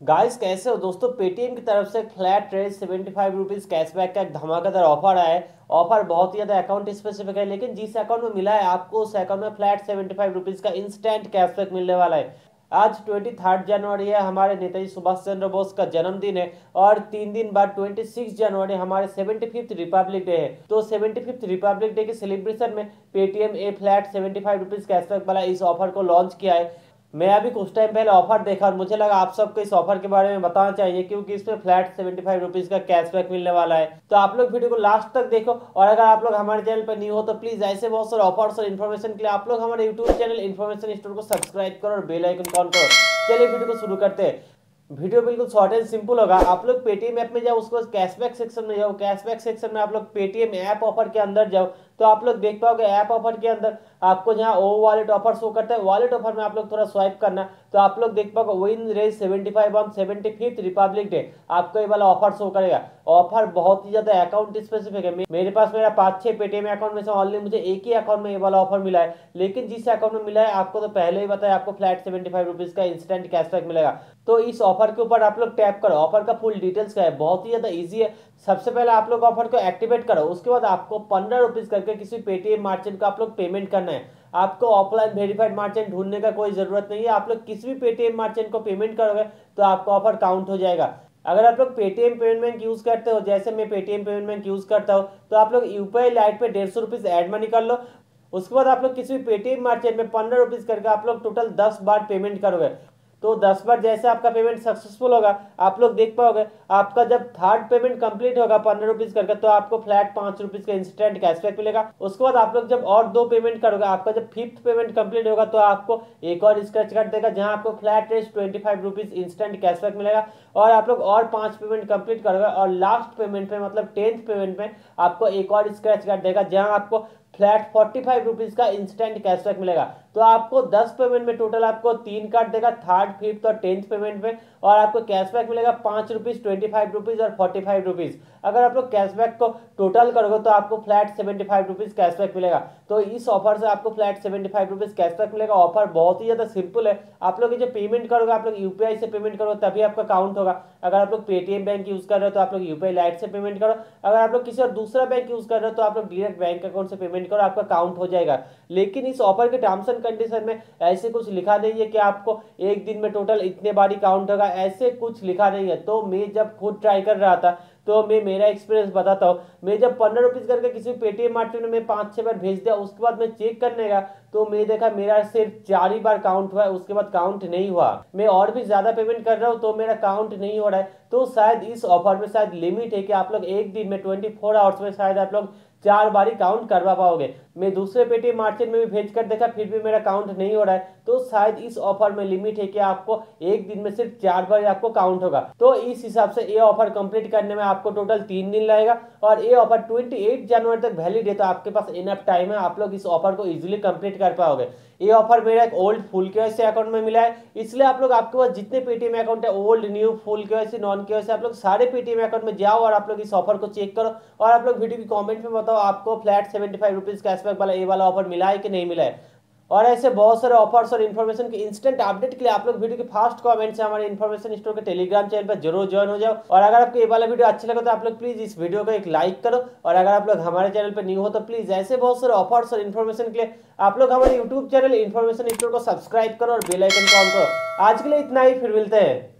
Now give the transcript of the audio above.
Guys कैसे हो? दोस्तों पेटीएम की तरफ़ से flat rate seventy five rupees cashback का एक धमाकेदार ऑफ़र आया है। ऑफ़र बहुत ही ज़्यादा अकाउंट स्पेसिफिक है, लेकिन जिस अकाउंट में मिला है, आपको उस अकाउंट में फ्लैट सेवेंटी फाइव रुपीज़ का इंस्टेंट कैशबैक मिलने वाला है। आज ट्वेंटी थर्ड जनवरी है, हमारे नेताजी सुभाष चंद्र बोस का जन्मदिन है और तीन दिन बाद ट्वेंटी सिक्स जनवरी हमारे सेवेंटी फिफ्थ रिपब्लिक डे है। तो सेवेंटी फिफ्थ रिपब्लिक डे के सेलिब्रेशन में Paytm a flat seventy five rupees cashback वाला इस ऑफ़र को लॉन्च किया है। मैं अभी कुछ टाइम पहले ऑफ़र देखा और मुझे लगा आप सबको इस ऑफ़र के बारे में बताना चाहिए क्योंकि इसमें फ्लैट सेवेंटी फाइव रुपीज़ का कैशबैक मिलने वाला है। तो आप लोग वीडियो को लास्ट तक देखो और अगर आप लोग हमारे चैनल पर न्यू हो तो प्लीज़ ऐसे बहुत सारे ऑफर्स और इन्फॉर्मेशन के लिए आप लोग हमारे यूट्यूब चैनल इन्फॉर्मेशन स्टोर को सब्सक्राइब करो और बेल आइकन ऑन करो। चलिए वीडियो को शुरू करते हैं। वीडियो बिल्कुल शॉर्ट एंड सिंपल होगा। आप लोग पेटीएम ऐप में जाओ, उसको कैशबैक सेक्शन में जाओ। कैशबैक सेक्शन में आप लोग पेटीएम ऐप ऑफ़र के अंदर जाओ। तो आप लोग देख पाओगे ऐप ऑफ़र के अंदर आपको जहाँ ओ वॉलेट ऑफ़र शो करता है वॉलेट ऑफ़र में आप लोग थोड़ा स्वाइप करना। तो आप लोग देख पाओगे win raise seventy five on seventy fifth republic day आपको ये वाला ऑफ़र शो करेगा। ऑफ़र बहुत ही ज़्यादा अकाउंट स्पेसिफिक है। मेरे पास मेरा पाँच छह पेटीएम अकाउंट में से ऑनली मुझे एक ही अकाउंट में ये वाला ऑफ़र मिला है। लेकिन जिस अकाउंट में मिला है, आपको तो पहले ही बताया, आपको फ्लैट सेवेंटी फाइव रुपीज़ का इंस्टेंट कैशबैक मिलेगा। तो इस ऑफ़र के ऊपर आप लोग टैप करो। ऑफ़र का फुल डिटेल्स का है? बहुत ही ज़्यादा ईजी है। सबसे पहले आप लोग ऑफ़र को एक्टिवेट करो, उसके बाद आपको पंद्रह रुपीज़ करके किसी पेटीएम मार्चेंट को आप लोग पेमेंट करना है। आपको ऑफलाइन वेरीफाइड मार्चेंट ढूँढने का कोई ज़रूरत नहीं है। आप लोग किसी भी पेटीएम मार्चेंट को पेमेंट करोगे तो आपका ऑफ़र काउंट हो जाएगा। अगर आप लोग पेटीएम पेमेंट बैंक यूज़ करते हो, जैसे मैं पेटीएम पेमेंट बैंक यूज़ करता हूँ तो आप लोग यूपीआई लाइट पे डेढ़ सौ रुपीज़ एड मनी कर लो। उसके बाद आप लोग किसी भी पेटीएम मार्चेंट में पंद्रह रुपीज़ करके आप लोग टोटल दस बार पेमेंट करोगे। तो दस बार जैसे आपका पेमेंट सक्सेसफुल होगा, आप लोग देख पाओगे, आपका जब थर्ड पेमेंट कंप्लीट होगा, पंद्रह रुपीज़ करके तो आपको फ्लैट पाँच रुपीज़ का इंस्टेंट कैशबैक मिलेगा। उसके बाद आप लोग जब और दो पेमेंट करोगे, आपका जब फिफ्थ पेमेंट कंप्लीट होगा तो आपको एक और स्क्रैच कार्ड देगा, जहाँ आपको flat rate twenty five rupees instant cashback मिलेगा। और आप लोग और पाँच पेमेंट कंप्लीट करोगे, और लास्ट पेमेंट पे मतलब टेंथ पेमेंट में आपको एक और स्क्रैच कार्ड देगा, जहाँ आपको फ्लैट फोर्टी फाइव रुपीज़ का इंस्टेंट कैशबैक मिलेगा। तो आपको दस पेमेंट में टोटल आपको तीन कार्ड देगा, थर्ड, फिफ्थ और टेंथ पेमेंट में, और आपको कैशबैक मिलेगा पाँच रुपीज़ ट्वेंटी फाइव रुपीज़ और फोर्टी फाइव रुपीज़ अगर आप लोग कैशबैक को टोटल करोगे तो आपको flat seventy five rupees cashback मिलेगा। तो इस ऑफ़र से आपको flat seventy five rupees cashback मिलेगा। ऑफ़र बहुत ही ज़्यादा सिंपल है। आप लोग जो पेमेंट करोगे, आप लोग यूपीआई से पेमेंट करोगे, तभी आपका काउंट होगा। अगर आप लोग पेटीएम बैंक यूज़ कर रहे हो तो आप लोग यूपीआई लाइट से पेमेंट करो। अगर आप लोग किसी और दूसरा बैंक यूज़ कर रहे हो तो आप लोग डायरेक्ट बैंक अकाउंट से पेमेंट करो, आपका काउंट हो जाएगा। लेकिन इस ऑफ़र के टर्म्स एंड कंडीशन में ऐसे कुछ लिखा नहीं है कि आपको एक दिन में टोटल इतने बारी काउंट होगा, ऐसे कुछ लिखा नहीं है। तो मैं जब खुद ट्राई कर रहा था तो मैं मेरा एक्सपीरियंस बताता हूँ। मैं जब पंद्रह रुपीज़ करके किसी पेटीएम मार्केट में पाँच छह बार भेज दिया, उसके बाद मैं चेक करने का तो मैं देखा मेरा सिर्फ़ चार ही बार काउंट हुआ है, उसके बाद काउंट नहीं हुआ। मैं और भी ज़्यादा पेमेंट कर रहा हूँ तो मेरा काउंट नहीं हो रहा है। तो शायद इस ऑफ़र में शायद लिमिट है कि आप लोग एक दिन में ट्वेंटी फोर आवर्स में शायद आप लोग चार बारी काउंट करवा पाओगे। मैं दूसरे पेटीएम मार्केट में भी भेज कर देखा, फिर भी मेरा काउंट नहीं हो रहा है। तो शायद इस ऑफ़र में लिमिट है कि आपको एक दिन में सिर्फ़ चार बार आपको काउंट होगा। तो इस हिसाब से ये ऑफ़र कंप्लीट करने में आपको टोटल तीन दिन लगेगा। और ये ऑफ़र 28 जनवरी तक वैलिड है तो आपके पास इनफ टाइम है, आप लोग इस ऑफ़र को इजिली कंप्लीट कर पाओगे। ये ऑफ़र मेरा एक ओल्ड फुल के से अकाउंट में मिला है। इसलिए आप लोग, आपके पास जितने पेटीएम अकाउंट है ओल्ड न्यू फुल के नॉन के आप लोग सारे पेटीएम अकाउंट में जाओ और आप लोग इस ऑफ़र को चेक करो। और आप लोग वीडियो की कॉमेंट में बताओ आपको flat seventy five rupees cashback वाला ये वाला ऑफ़र मिला है कि नहीं मिला है? और ऐसे बहुत सारे ऑफर्स और इन्फॉर्मेशन के इंस्टेंट अपडेट के लिए आप लोग वीडियो के फास्ट कमेंट से हमारे इन्फॉर्मेशन स्टोर के टेलीग्राम चैनल पर ज़रूर ज्वाइन हो जाओ। और अगर आपको ये वाला वीडियो अच्छा लगे तो आप लोग प्लीज़ इस वीडियो को एक लाइक करो। और अगर आप लोग हमारे चैनल पर न्यू हो तो प्लीज़ ऐसे बहुत सारे ऑफर्स और इन्फॉर्मेशन के लिए आप लोग हमारे यूट्यूब चैनल इन्फॉर्मेशन स्टोर को सब्सक्राइब करो और बेलाइकन को ऑन करो। आज के लिए इतना ही, फिर मिलते हैं।